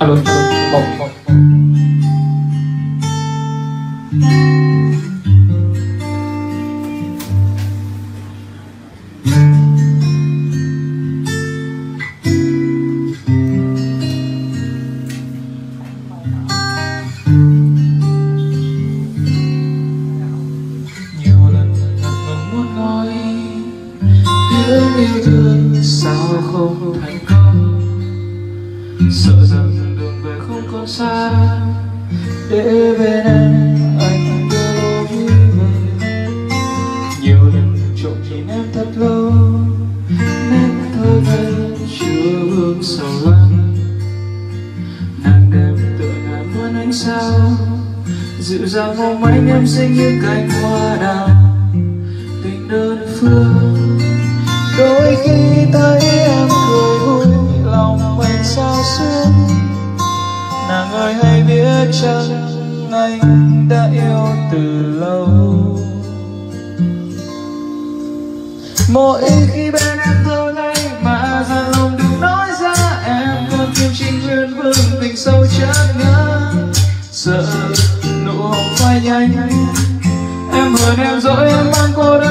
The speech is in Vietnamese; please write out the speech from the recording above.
alo một một nhiều lần muốn nói yêu thương sao không thành công? Sợ rằng xa để bên em anh đưa lối về nhiều lần trộm nhìn em thật lâu, nên thôi ngây chưa bước sầu lắm nàng đẹp tựa ngàn muôn ánh sao, dịu dàng mong manh em xinh như cánh hoa đào. Tình đơn phương, đôi khi thấy chăng anh đã yêu từ lâu. Mỗi khi bên em thơ ngây mà ra lòng đừng nói ra, em còn kim trình nguyên vương tình sâu chát ngã sợ nụ hồng phai nhanh em vừa em dỗi em mang cô đơn.